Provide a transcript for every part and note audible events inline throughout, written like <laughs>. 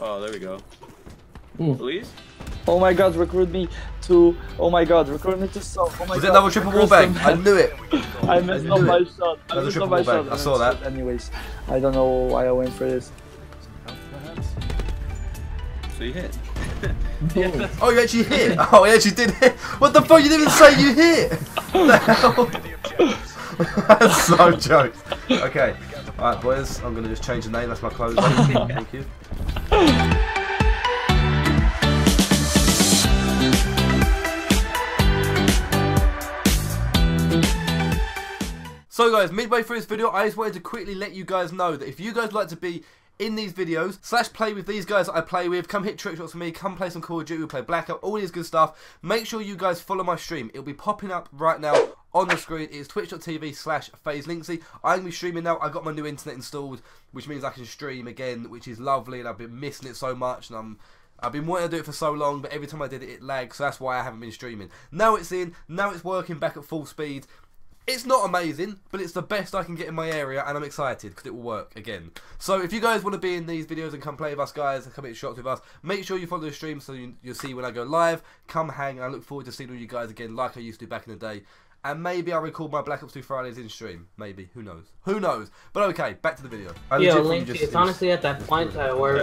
Oh, there we go. Ooh. Please? Oh my god, recruit me to. Oh my god, recruit me to sub. Oh my Was god. it another triple wall bang? I knew it. <laughs> I messed knew up it. my shot. I Another messed triple up my shot. I saw that. Anyways, I don't know why I went for this. So you hit. <laughs> Oh. Oh, you actually hit. Oh, you actually did hit. What the fuck? You didn't even say you hit. <laughs> What the hell? That's so jokes. Okay. Alright, boys. I'm going to just change the name. That's my clothes. Thank you. So guys, midway through this video, I just wanted to quickly let you guys know that if you guys like to be in these videos, slash play with these guys that I play with, come hit trick shots with me, come play some Call of Duty, play Blackout, all these good stuff, make sure you guys follow my stream. It'll be popping up right now on the screen. It's twitch.tv slash FazeLinkzy. I'm going to be streaming now. I've got my new internet installed, which means I can stream again, which is lovely, and I've been missing it so much, and I'm I've been wanting to do it for so long, but every time I did it, it lagged, so that's why I haven't been streaming. Now it's in, now it's working back at full speed. It's not amazing, but it's the best I can get in my area, and I'm excited because it will work again. So if you guys want to be in these videos and come play with us, guys, and come hit shots with us, make sure you follow the stream so you, you'll see when I go live. Come hang, and I look forward to seeing all you guys again, like I used to back in the day. And maybe I'll record my Black Ops 2 Fridays in stream. Maybe. Who knows? Who knows? But okay, back to the video. I legit Yo, thought Link, just- it's honestly at that <laughs> point uh, where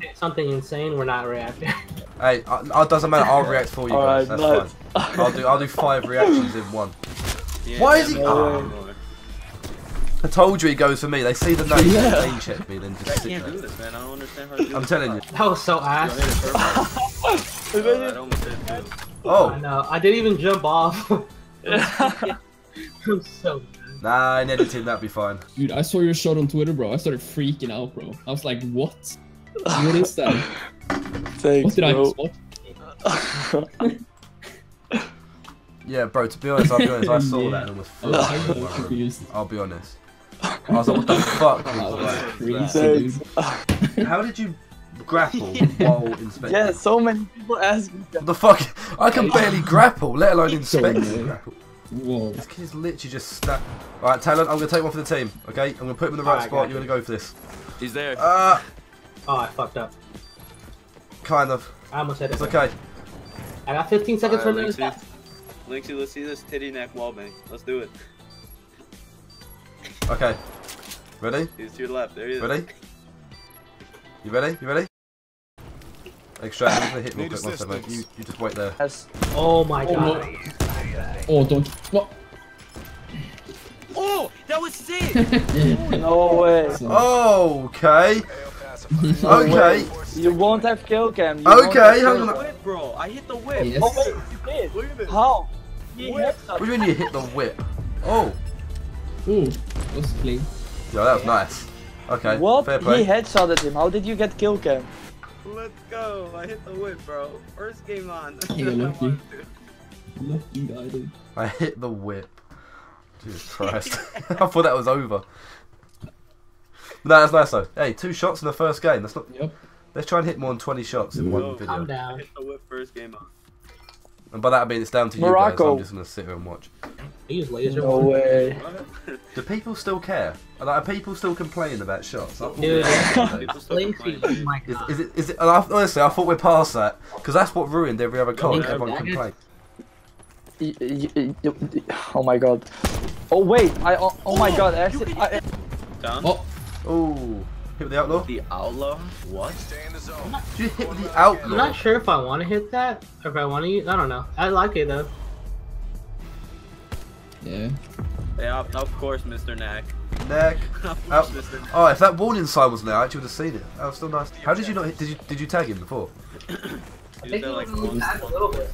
it's something insane, we're not reacting. <laughs> Hey, uh, uh, it doesn't matter. I'll react for you guys. Alright, That's nice. fine. I'll do. I'll do five reactions in one. Yeah, Why is he- yeah, Oh. more. I told you he goes for me. They see the name, Yeah. they check me, then I just sit can't do this, man. I don't understand how to do I'm this. telling you. that was so Yo, I hit ass. it perfect. Oh, I almost hit it, too. Oh. I know. I didn't even jump off. <laughs> I'm so mad. nah, in editing that'd be fine. Dude, I saw your shot on Twitter, bro. I started freaking out, bro. I was like, what? What is that? Thanks, What did I bro. just watch? <laughs> Yeah, bro. To be honest, I'll be honest. I saw Yeah. that and almost <laughs> I flew. was out so of confused. I'll be honest. I was like, what the <laughs> fuck was was crazy, How did you grapple <laughs> while inspecting? Yeah, so many people ask me that. The fuck? I can barely grapple, let alone inspect. annoying. grapple. Whoa. This kid's literally just snap. Alright, Talon, I'm gonna take one for the team, okay? I'm gonna put him in the right Alright, spot. You're gonna go for this. He's there. Uh, Oh, I fucked up. kind of. I almost hit it. It's okay. I got 15 seconds for Alright, this. Linkzy. Linkzy, let's see this titty neck wallbang. Let's do it. Okay. Ready? He's to your left. There he is. Ready? You ready? You ready? Extract. <coughs> I'm gonna hit real quick. One second. You, you just wait there. Yes. Oh my Oh, god. Oh, don't. What? Oh, that was sick! <laughs> No way. Oh, okay. <laughs> Okay. You won't have kill cam. You Okay, have hang kill on. cam. whip, bro. I hit the whip. Yes. Oh wait, you did. Look at this. How? Whip. What do you mean you hit the whip? Oh. Ooh, that was clean. Yeah, that was nice. Okay. What? Fair play. He headshotted him. How did you get kill cam? Let's go. I hit the whip, bro. First game on. <laughs> Yeah, <laughs> lucky. Lucky guy, dude. I hit the whip. Jesus Christ. <laughs> I thought that was over. No, that's nice though. Hey, two shots in the first game. That's not. Yep. Let's try and hit more than 20 shots in one video. Calm down. I hit the whip first game on. And by that I mean it's down to you guys. I'm just gonna sit here and watch. Use laser. No way. What? Do people still care? Are, like, are people still complaining about shots? Dude. we were- <laughs> People still Linkzy, complain. oh my is, god. is it? Is it? I, honestly, I thought we're past that because that's what ruined every other COD. Yeah, Everyone complained. Oh my god. Oh wait, I oh, oh my oh, god, actually, I, Down. Oh, Oh, hit with the outlaw. The outlaw? What? Did you hit with the I'm not sure if I want to hit that or if I want to use. I don't know. I like it though. Yeah. Yeah, of course, Mr. Knack. Neck. <laughs> Of Out. course, Mr. Knack. Oh, if that warning sign was there, I actually would have seen it. That was still nice. How did you not? Hit, did you? Did you tag him before? He think was like he was one- a little bit.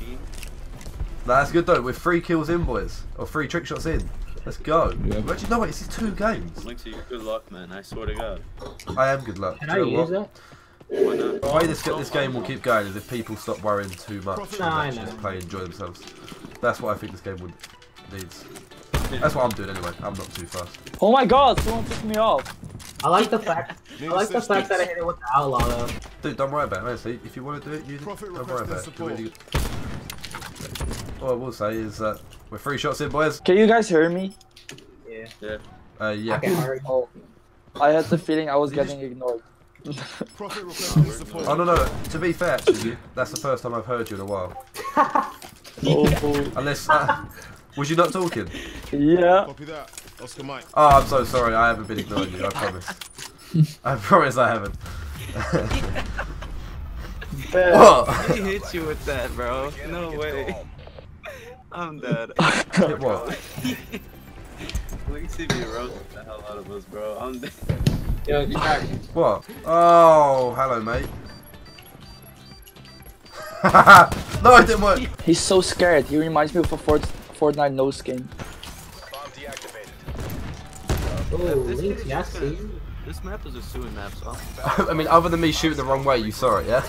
Nah, that's good though. We're three kills in, boys, or three trick shots in. Let's go. Yeah. Actually, no wait, it's two games. Linkzy, you're good luck, man. I swear to God. I am good luck. Can Do I you use what? that? Why not? The way this, this game will keep going is if people stop worrying too much and No, I just play and enjoy themselves. That's what I think this game would needs. That's what I'm doing anyway. I'm not too fast. oh my god, someone took me off. I like the fact. I like the fact that I hit it with the outlaw though. Dude, don't worry about it. Honestly, if you want to do it, use it. Profit Don't worry about it. You're really. All I will say is that we're three shots in, boys. Can you guys hear me? Yeah. Yeah. Uh, yeah. I can. Oh, I had the feeling I was getting ignored. Profit <laughs> requesting support. Oh no no. To be fair, actually, that's the first time I've heard you in a while. <laughs> Oh, Unless, uh, was you not talking? yeah. Copy that. Oscar Mike. Oh, I'm so sorry. I haven't been ignoring you. I promise. <laughs> I promise I haven't. Fair. <laughs> what? He hit you with that, bro. No way. <laughs> I'm dead. Hit what? We see me roast the hell out of us, bro. I'm dead. Yo, Jack. What? Oh, hello, mate. no, it didn't work. He's so scared. He reminds me of a Fort Fortnite nose game. Oh, This Lynx, is yeah, just see? This map is a suing map, so <laughs> I mean, other than me shooting the wrong way, you saw it, yeah?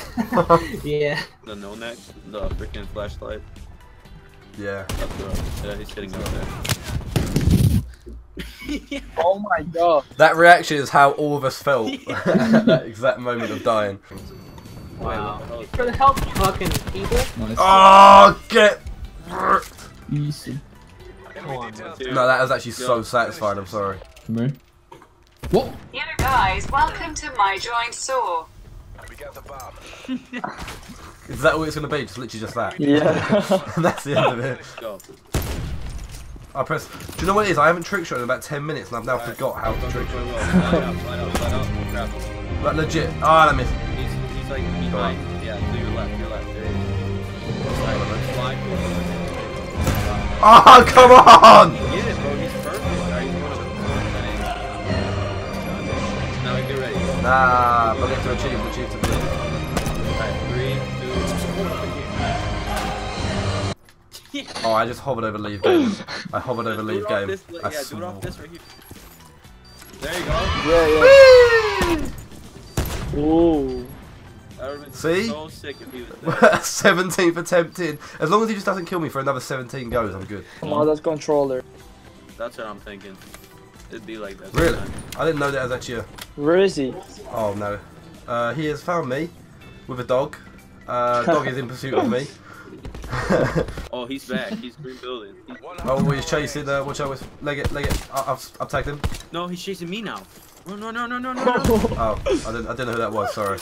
<laughs> Yeah. <laughs> the no neck, the freaking flashlight. yeah. Yeah, he's hitting up there. Oh my god. That reaction is how all of us felt at that exact moment of dying. Wow. Wait, what the hell For the help, fucking people. Nice. Oh, get. Easy. Come on, No, that was actually so satisfying. I'm sorry. Come here. What? You guys, welcome to my joint saw. Is that all it's gonna be? Just literally just that. Yeah. <laughs> That's the end of it. I press. Do you know what it is? I haven't trick shot in about 10 minutes and I've now forgot how to trick shot. Like legit. Ah, I missed. He's, he's like behind. Yeah, to your left, your left. There he is. Slide, slide forward. Oh, come on! Get it, bro. He's perfect. Alright, he's one of them. Now get ready. Nah, but to achieve, achieve to believe. Alright, three. Oh, I just hovered over leave game. I hovered over Do leave game. this- I do it off this right here. There you go. yeah, yeah. Ooh. That would've been See? so sick if he was <laughs> there. 17th attempt in. As long as he just doesn't kill me for another 17 goes, I'm good. Come on, that controller. That's what I'm thinking. It'd be like that. Really? sometimes. I didn't know that was actually a... Where is he? Oh no. Uh, he has found me with a dog. Uh, dog is in pursuit of me. <laughs> Oh, he's back. He's green building. He- oh, he's chasing. Uh, watch out with leg it, leg it. I- I've, I've tagged him. no, he's chasing me now. No, no, no, no, no, no, no. <laughs> Oh, I didn't, I didn't know who that was. Sorry.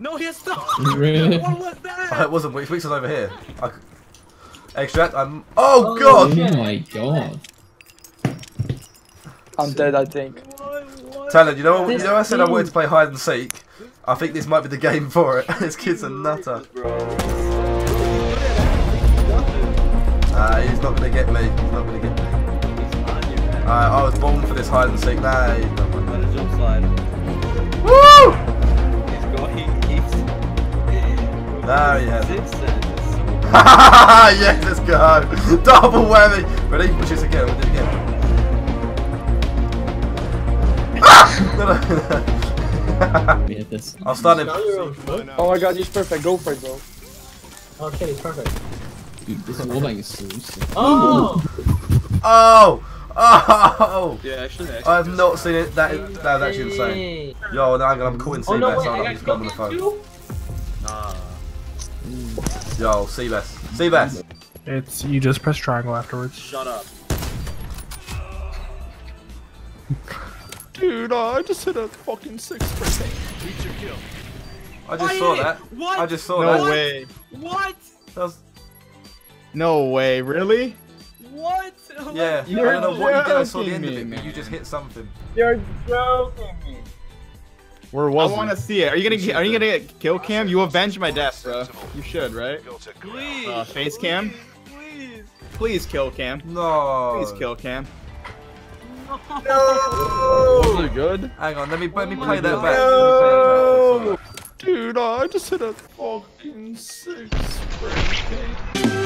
No, he has stuff. Really? <laughs> What was that? it wasn't. Which was over here. I c Extract. I'm. Oh Oh, God. Oh my god. I'm dead, I think. Talon, you know, what- you know, I said I wanted to play hide and seek. I think this might be the game for it. <laughs> this kid's a nutter. Uh, he's not gonna get me. He's not gonna get me. Uh, I was born for this hide and seek. Nah, he's not There he has it. Six cents. yes, let's go. <laughs> Double whammy. Ready? Push this again. We'll do it again. Ah! No, no. We hit this. I'll start him. Now you're on foot. Oh my god, he's perfect. Go for it, bro. Oh shit, he's perfect. Dude, this wallbang is so sick. Oh! Oh! Oh! Yeah, actually, actually. I've not seen it. That is, that was actually insane. Yo, now I'm, I'm calling Oh no, wait, Hold I on, got he's got him on the Goku phone. too? Nah. Yo, Seabass. Seabass. It's you just press triangle afterwards. Shut up. <laughs> Dude, I just hit a fucking six percent. I just saw that. What? I just saw No that. way. What? That was- No way. Really? What? yeah, <laughs> I You're don't know what you did. I saw the joking end of me, it, but you just hit something. You're joking me. Where was I want to see it. Are you gonna get, are you gonna get kill cam? You avenge my death, bro. You should, right? Please. Uh, face cam. Please. Please kill cam. No. Please kill cam. No. good? Hang on, let me let me play that back. Let me play that back. Dude, I just hit a fucking six percent.